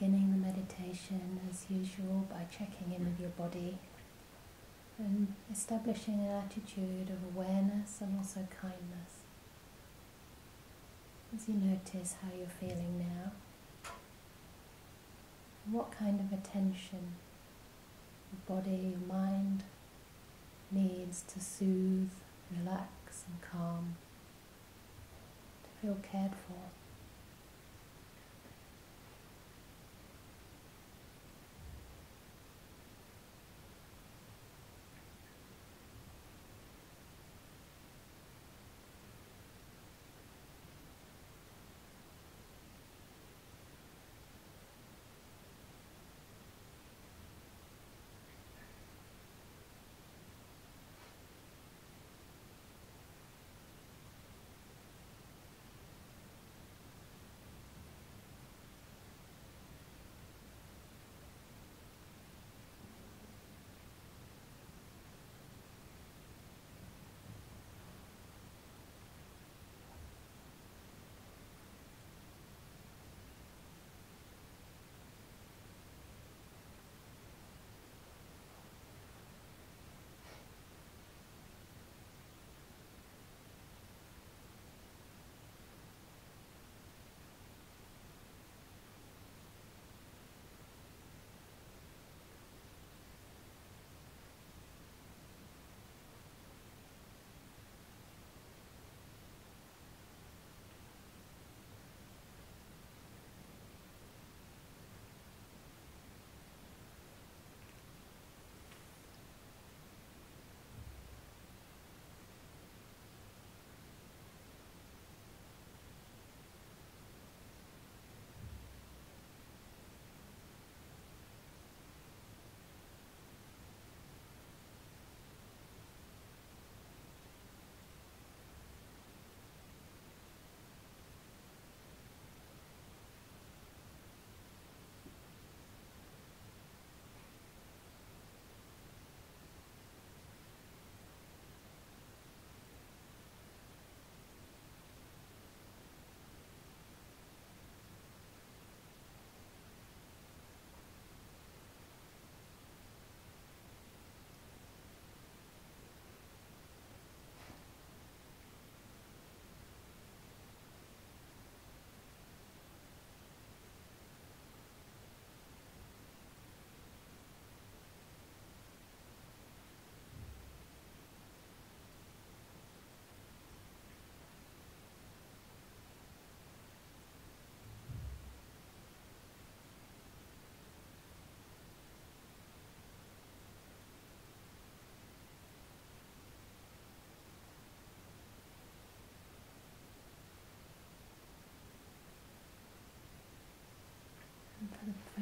beginning the meditation as usual by checking in with your body and establishing an attitude of awareness and also kindness. As you notice how you're feeling now, what kind of attention your body, your mind needs to soothe, relax, and calm, to feel cared for.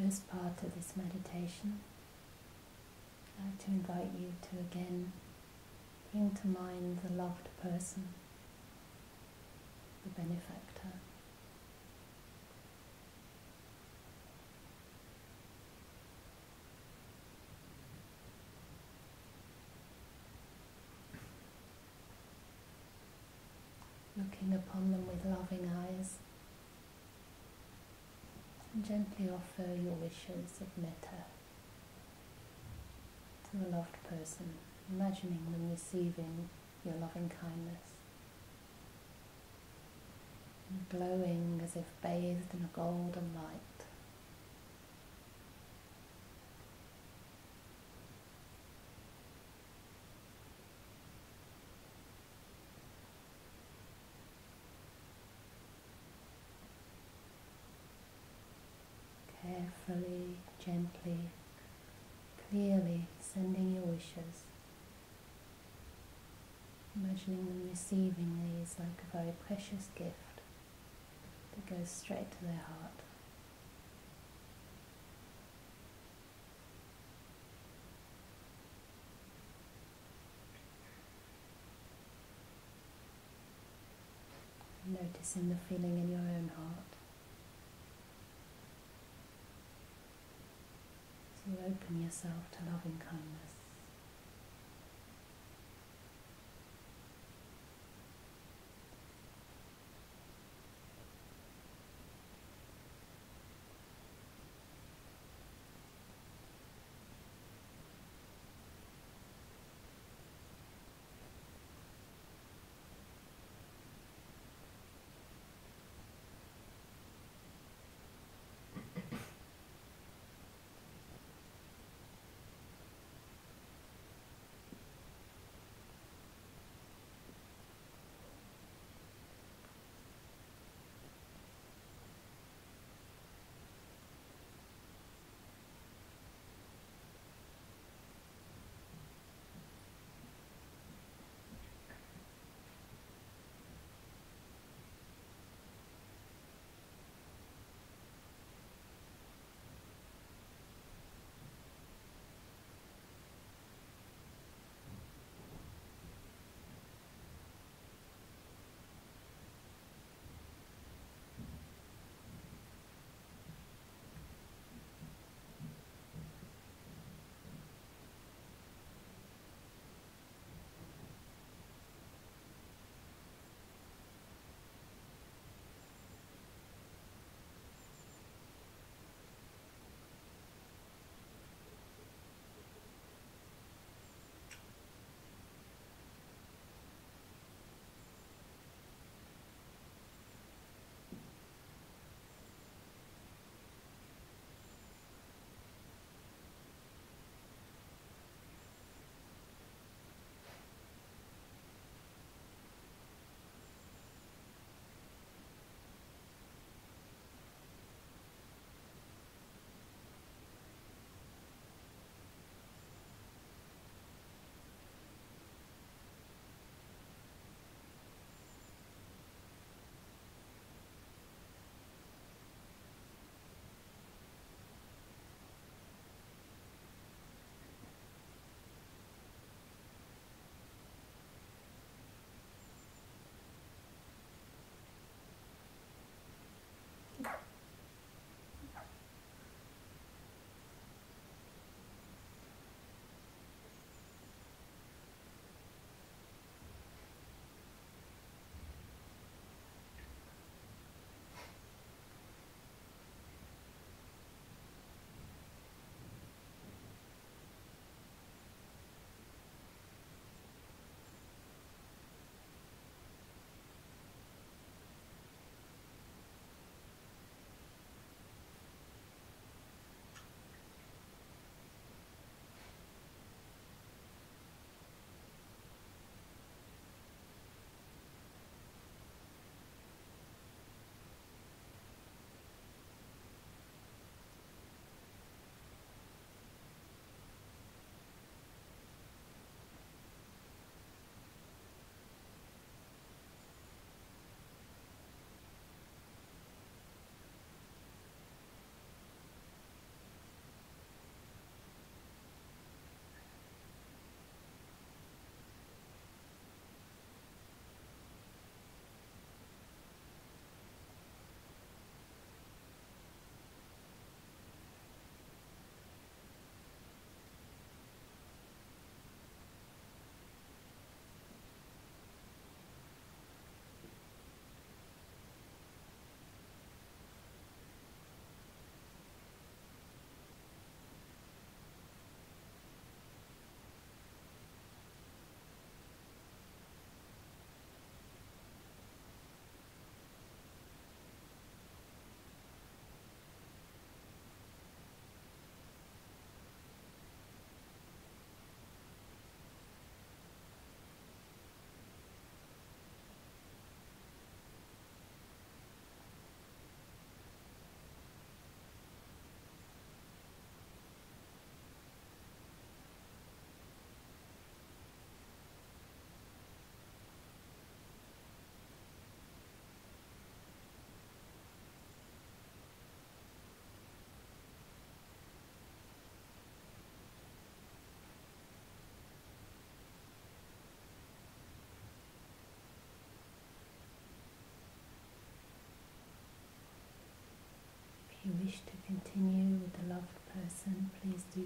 First part of this meditation, I'd like to invite you to again bring to mind the loved person, the benefactor. Looking upon them with loving eyes gently offer your wishes of metta to the loved person, imagining them receiving your loving kindness, and glowing as if bathed in a golden light. Gently, clearly sending your wishes. Imagining them receiving these like a very precious gift that goes straight to their heart. Noticing the feeling in your own heart. You open yourself to loving kindness.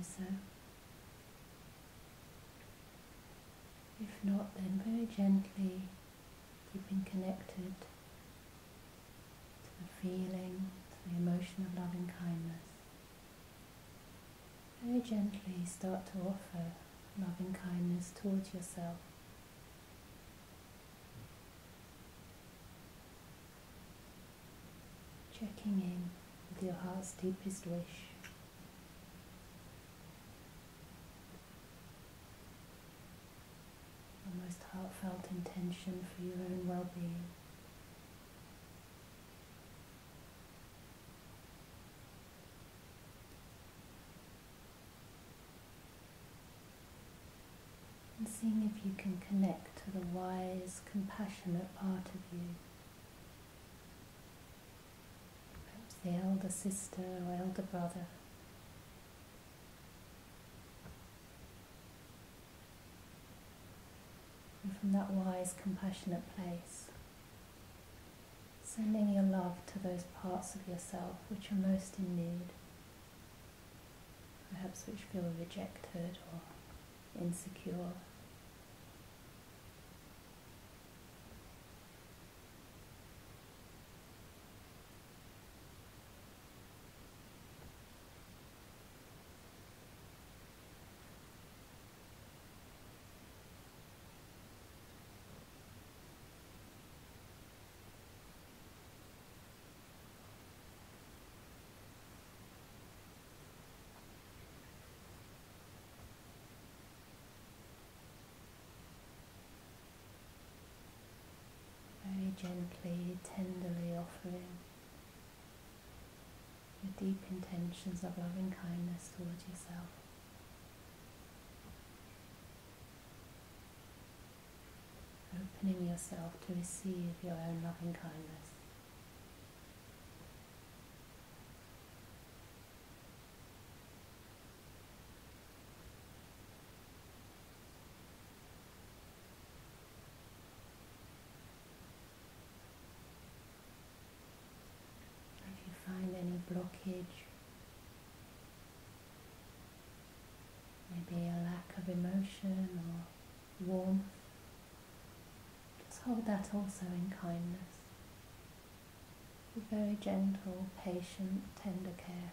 So. If not, then very gently keeping connected to the feeling, to the emotion of loving kindness. Very gently start to offer loving kindness towards yourself. Checking in with your heart's deepest wish. Heartfelt intention for your own well being. And seeing if you can connect to the wise, compassionate part of you. Perhaps the elder sister or elder brother. And from that wise, compassionate place, sending your love to those parts of yourself which are most in need, perhaps which feel rejected or insecure. gently, tenderly offering your deep intentions of loving kindness towards yourself. Opening yourself to receive your own loving kindness. blockage, maybe a lack emotion or warmth. Just hold that also in kindness. With very gentle, patient, tender care.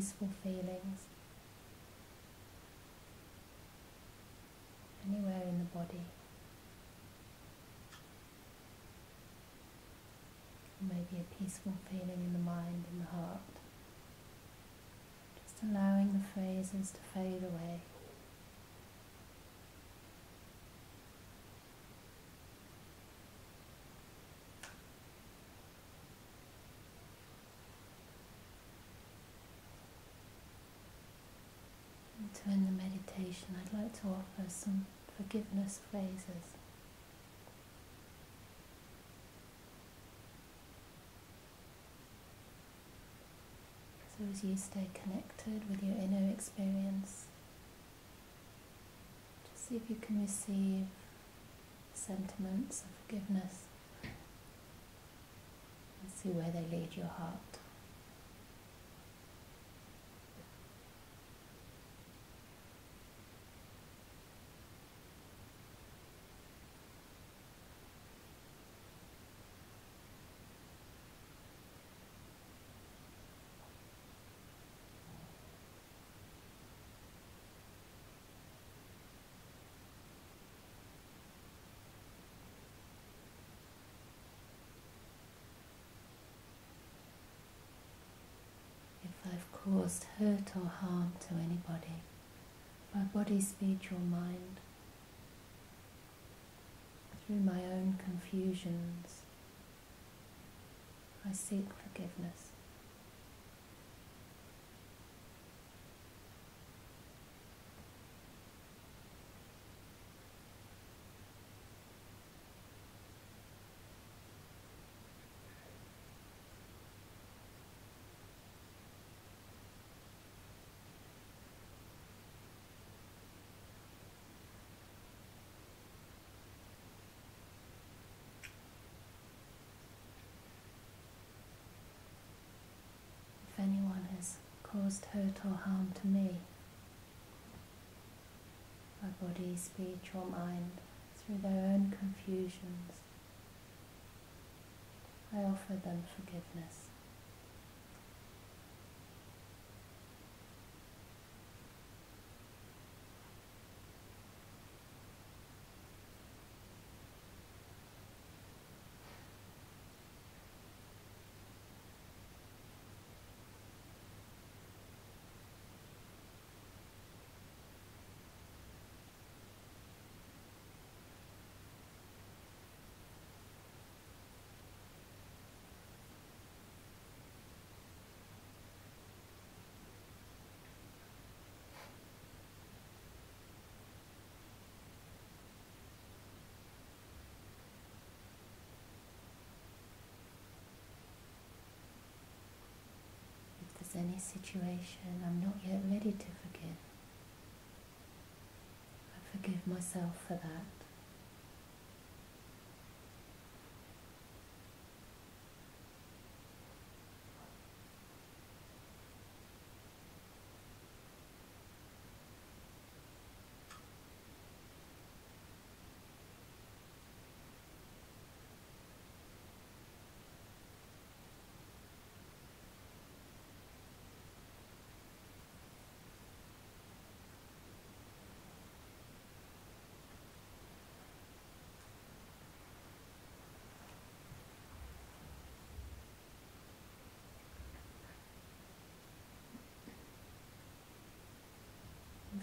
Peaceful feelings anywhere in the body. Maybe a peaceful feeling in the mind, in the heart. Just allowing the phrases to fade away. to end the meditation, I'd like to offer some forgiveness phrases. So, as you stay connected with your inner experience, just see if you can receive sentiments of forgiveness and see where they lead your heart. Caused hurt or harm to anybody by body, speech, or mind through my own confusions. I seek forgiveness. Caused hurt or harm to me by body, speech, or mind through their own confusions. I offer them forgiveness. Any situation I'm not yet ready to forgive, I forgive myself for that.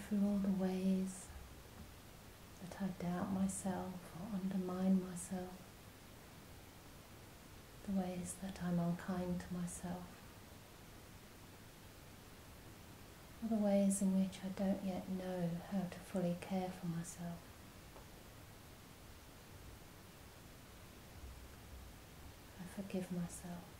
Through all the ways that I doubt myself or undermine myself, the ways that I'm unkind to myself, or the ways in which I don't yet know how to fully care for myself. I forgive myself.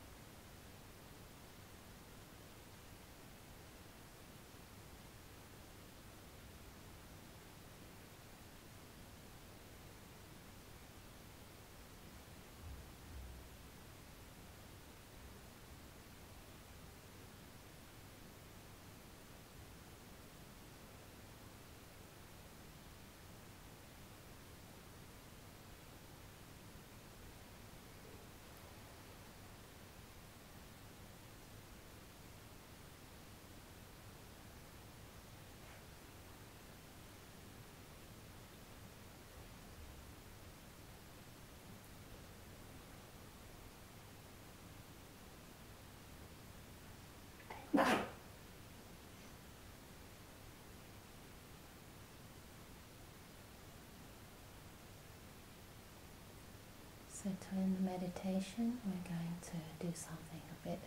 So the meditation, we're going to do something a bit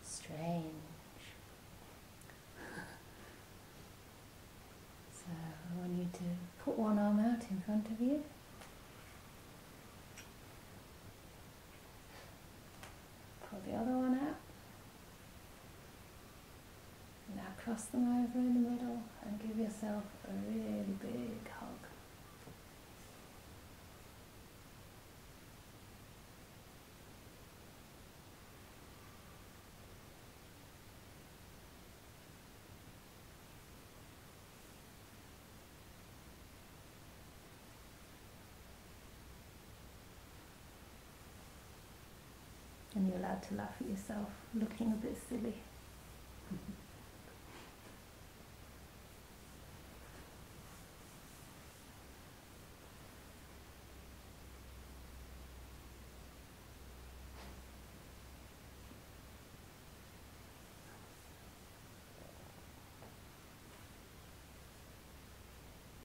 strange. so I want you to put one arm out in front of you. Pull the other one out. Now cross them over in the middle and give yourself a really big hug. And you're allowed to laugh at yourself looking a bit silly.